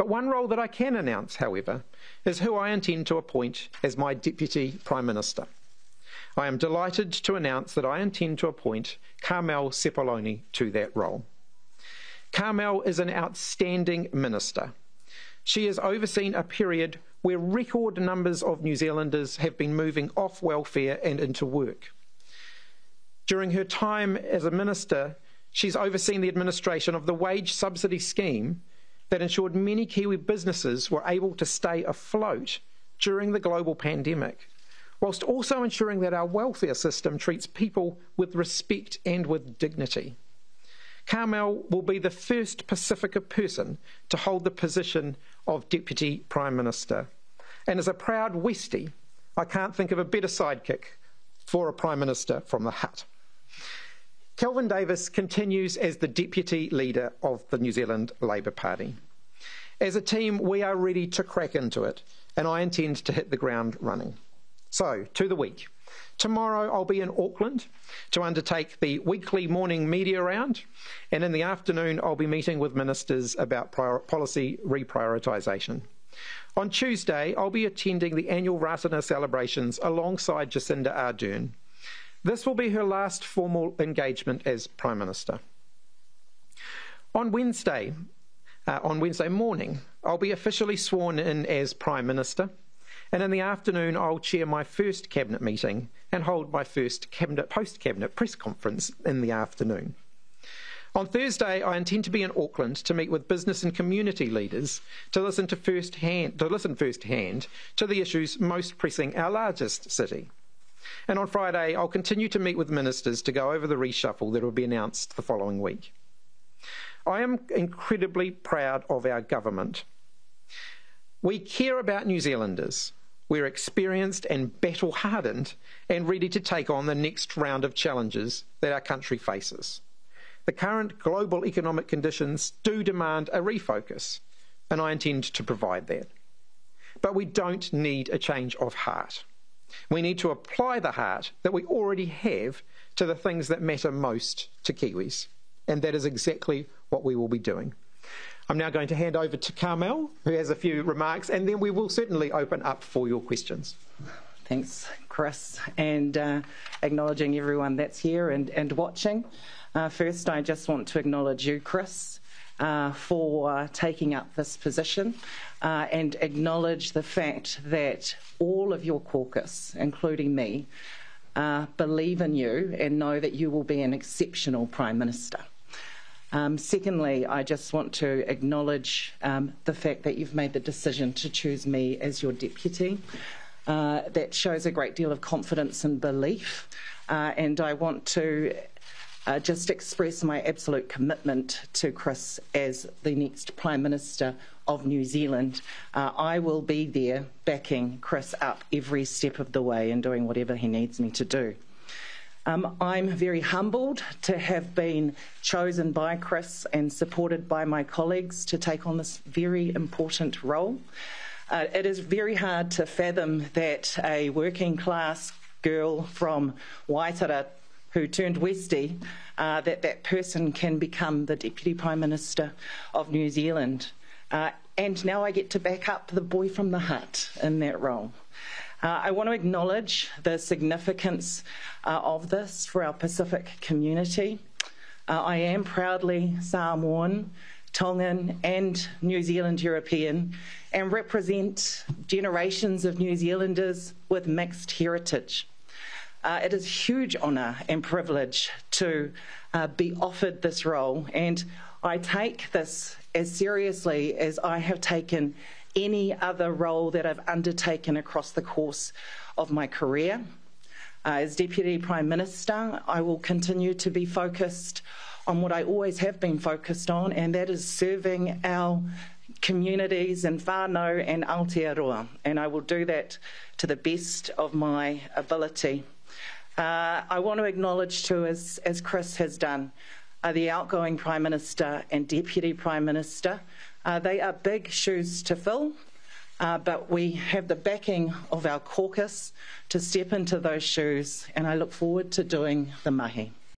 But one role that I can announce, however, is who I intend to appoint as my Deputy Prime Minister. I am delighted to announce that I intend to appoint Carmel Sepuloni to that role. Carmel is an outstanding minister. She has overseen a period where record numbers of New Zealanders have been moving off welfare and into work. During her time as a minister, she's overseen the administration of the wage subsidy scheme that ensured many Kiwi businesses were able to stay afloat during the global pandemic, whilst also ensuring that our welfare system treats people with respect and with dignity. Carmel will be the first Pasifika person to hold the position of Deputy Prime Minister. And as a proud Westie, I can't think of a better sidekick for a Prime Minister from the Hutt. Kelvin Davis continues as the deputy leader of the New Zealand Labour Party. As a team, we are ready to crack into it, and I intend to hit the ground running. So, to the week. Tomorrow I'll be in Auckland to undertake the weekly morning media round, and in the afternoon I'll be meeting with ministers about policy reprioritisation. On Tuesday, I'll be attending the annual Ratana celebrations alongside Jacinda Ardern. This will be her last formal engagement as Prime Minister. On Wednesday, uh, on Wednesday morning, I'll be officially sworn in as Prime Minister, and in the afternoon, I'll chair my first Cabinet meeting and hold my first cabinet, post Cabinet press conference in the afternoon. On Thursday, I intend to be in Auckland to meet with business and community leaders to listen to first hand, to listen firsthand to the issues most pressing our largest city. And on Friday, I'll continue to meet with ministers to go over the reshuffle that will be announced the following week. I am incredibly proud of our government. We care about New Zealanders. We're experienced and battle hardened and ready to take on the next round of challenges that our country faces. The current global economic conditions do demand a refocus, and I intend to provide that. But we don't need a change of heart. We need to apply the heart that we already have to the things that matter most to Kiwis. And that is exactly what we will be doing. I'm now going to hand over to Carmel, who has a few remarks, and then we will certainly open up for your questions. Thanks, Chris, and uh, acknowledging everyone that's here and, and watching. Uh, first, I just want to acknowledge you, Chris, uh, for taking up this position uh, and acknowledge the fact that all of your caucus, including me, uh, believe in you and know that you will be an exceptional Prime Minister. Um, secondly, I just want to acknowledge um, the fact that you've made the decision to choose me as your deputy. Uh, that shows a great deal of confidence and belief. Uh, and I want to uh, just express my absolute commitment to Chris as the next Prime Minister of New Zealand. Uh, I will be there backing Chris up every step of the way and doing whatever he needs me to do. Um, I'm very humbled to have been chosen by Chris and supported by my colleagues to take on this very important role. Uh, it is very hard to fathom that a working class girl from Waitara who turned Westie, uh, that that person can become the Deputy Prime Minister of New Zealand. Uh, and now I get to back up the boy from the Hutt in that role. Uh, I want to acknowledge the significance uh, of this for our Pacific community. Uh, I am proudly Samoan, Tongan, and New Zealand European and represent generations of New Zealanders with mixed heritage. Uh, it is a huge honour and privilege to uh, be offered this role, and I take this as seriously as I have taken any other role that I've undertaken across the course of my career. Uh, as Deputy Prime Minister, I will continue to be focused on what I always have been focused on, and that is serving our communities in whānau and Aotearoa, and I will do that to the best of my ability. Uh, I want to acknowledge too, as, as Chris has done, uh, the outgoing Prime Minister and Deputy Prime Minister. Uh, they are big shoes to fill, uh, but we have the backing of our caucus to step into those shoes, and I look forward to doing the mahi.